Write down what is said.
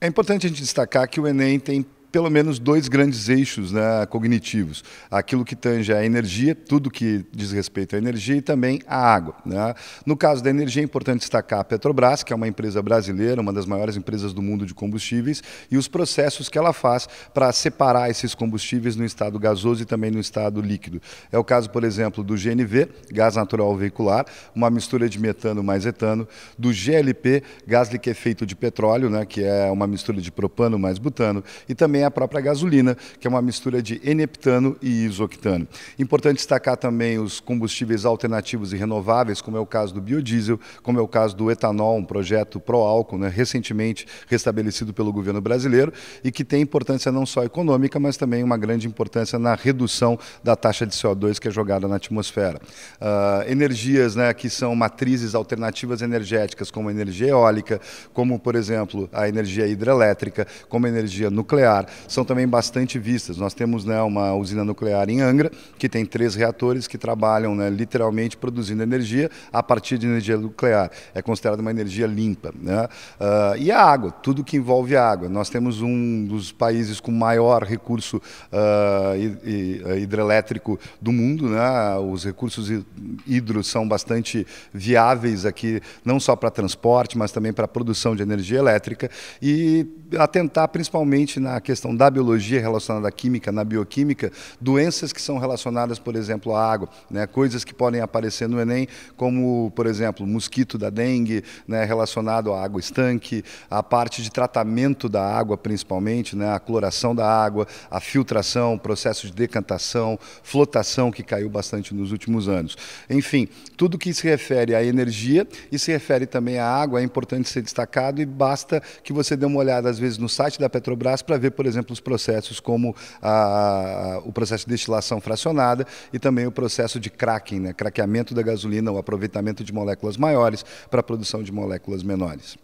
É importante a gente destacar que o Enem tem pelo menos dois grandes eixos né, cognitivos. Aquilo que tange a energia, tudo que diz respeito à energia e também à água. Né? No caso da energia, é importante destacar a Petrobras, que é uma empresa brasileira, uma das maiores empresas do mundo de combustíveis, e os processos que ela faz para separar esses combustíveis no estado gasoso e também no estado líquido. É o caso, por exemplo, do GNV, gás natural veicular, uma mistura de metano mais etano, do GLP, gás liquefeito de petróleo, né, que é uma mistura de propano mais butano, e também a própria gasolina, que é uma mistura de N-heptano e isoctano. Importante destacar também os combustíveis alternativos e renováveis, como é o caso do biodiesel, como é o caso do etanol, um projeto pró-álcool, né, recentemente restabelecido pelo governo brasileiro e que tem importância não só econômica, mas também uma grande importância na redução da taxa de CO2 que é jogada na atmosfera. Uh, energias né, que são matrizes alternativas energéticas, como a energia eólica, como, por exemplo, a energia hidrelétrica, como a energia nuclear, são também bastante vistas. Nós temos né, uma usina nuclear em Angra, que tem três reatores que trabalham né, literalmente produzindo energia a partir de energia nuclear. É considerada uma energia limpa. Né? Uh, e a água, tudo que envolve água. Nós temos um dos países com maior recurso uh, hidrelétrico do mundo. Né? Os recursos hidros são bastante viáveis aqui, não só para transporte, mas também para produção de energia elétrica. E atentar principalmente na questão da biologia relacionada à química, na bioquímica, doenças que são relacionadas, por exemplo, à água, né? coisas que podem aparecer no Enem, como, por exemplo, mosquito da dengue, né? relacionado à água estanque, a parte de tratamento da água, principalmente, né? a cloração da água, a filtração, processo de decantação, flotação, que caiu bastante nos últimos anos. Enfim, tudo que se refere à energia e se refere também à água é importante ser destacado e basta que você dê uma olhada, às vezes, no site da Petrobras para ver, por exemplo, os processos como a, o processo de destilação fracionada e também o processo de cracking, né, craqueamento da gasolina, o aproveitamento de moléculas maiores para a produção de moléculas menores.